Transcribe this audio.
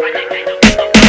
when they, they, they.